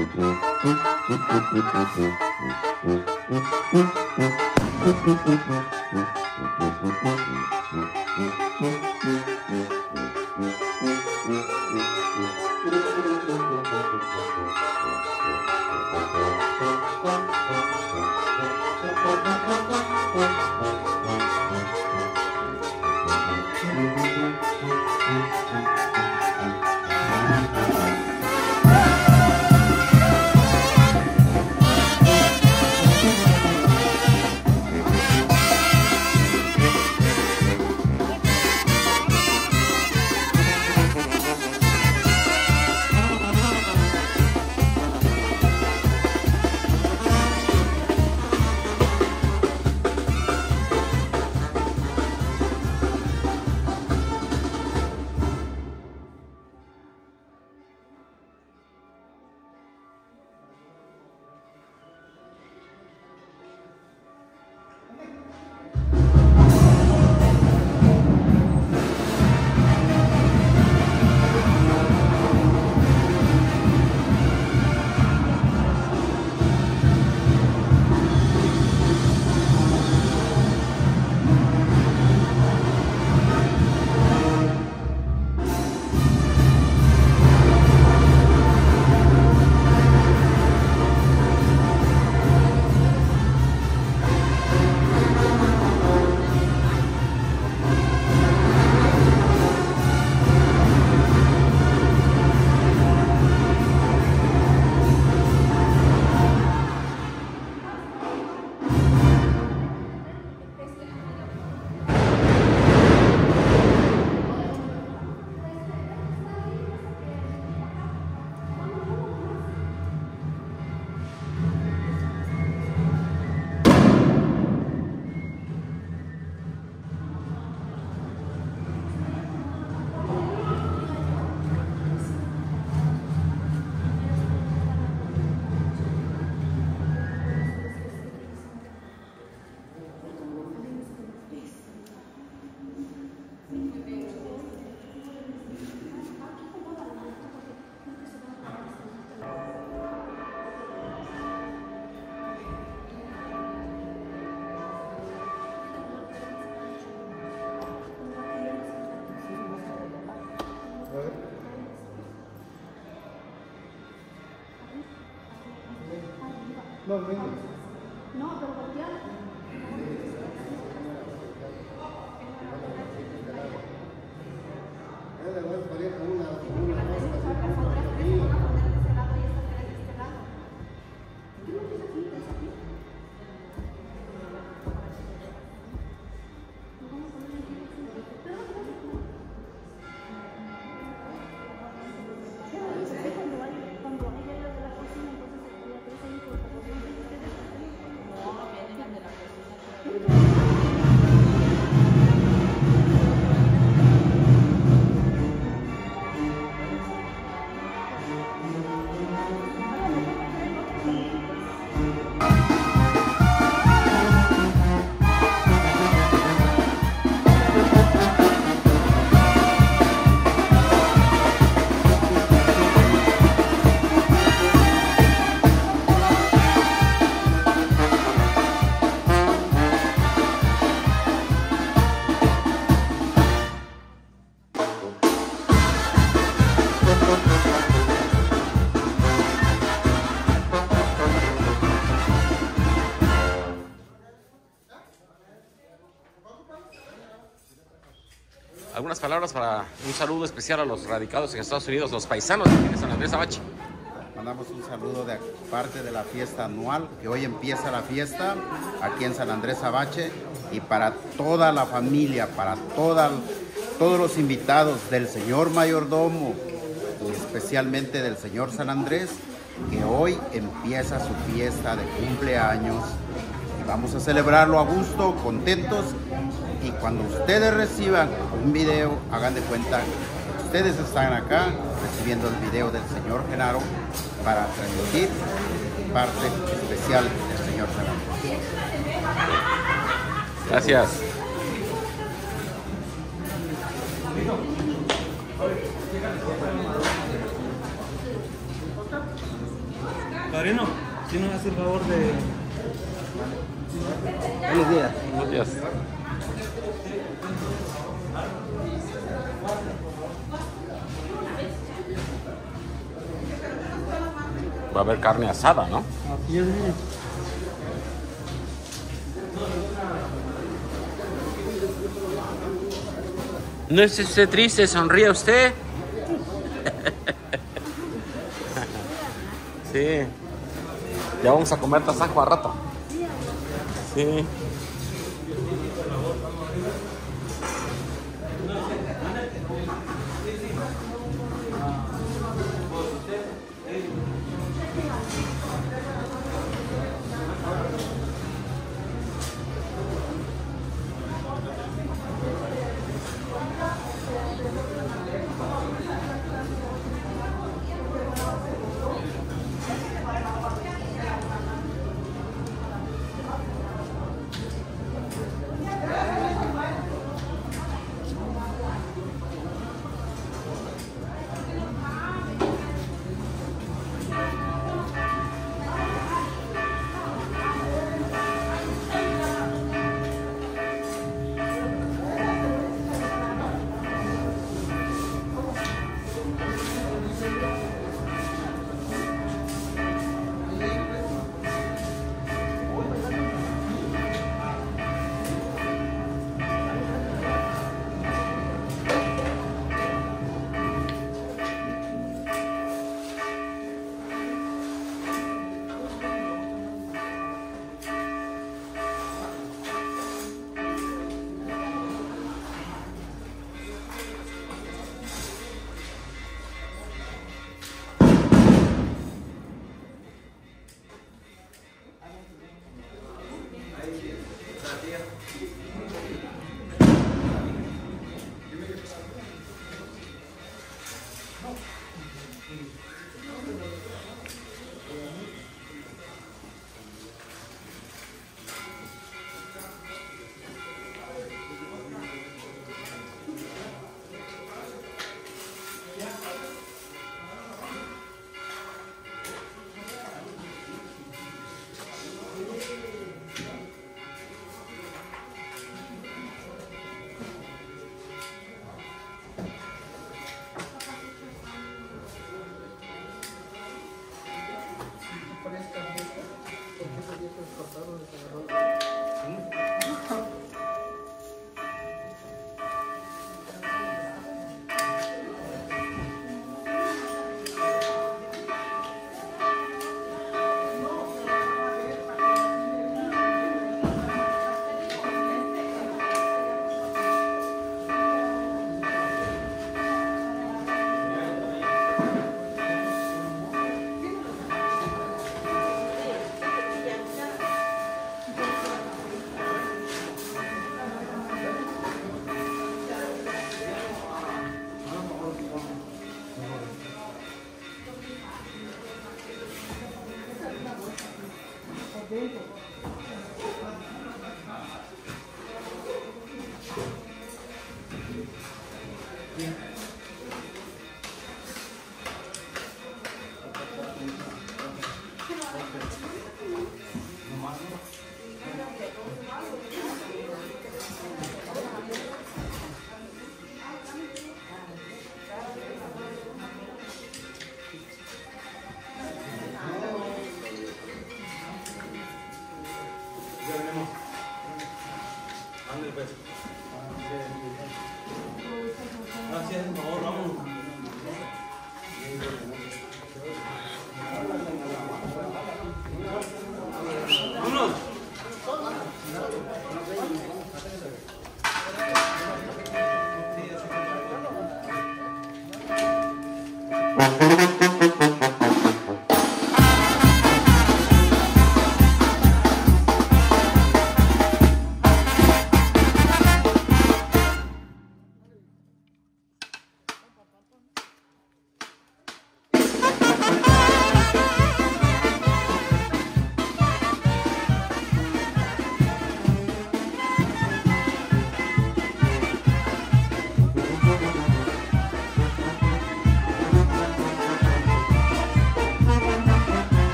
Thank you. Los mismos. Algunas palabras para un saludo especial a los radicados en Estados Unidos, los paisanos de San Andrés Abache. Mandamos un saludo de parte de la fiesta anual, que hoy empieza la fiesta aquí en San Andrés Abache y para toda la familia, para todos los invitados del señor mayordomo y especialmente del señor San Andrés, que hoy empieza su fiesta de cumpleaños y vamos a celebrarlo a gusto, contentos y cuando ustedes reciban un video, hagan de cuenta que ustedes están acá recibiendo el video del señor Genaro para transmitir parte especial del señor Genaro. Gracias. Padrino, si nos hace el favor de. Buenos días. Buenos días. Va a haber carne asada, ¿no? Así es, mire. No es usted triste, sonríe usted. Sí. Ya vamos a comer tasajo a rato. Sí. Gracias, por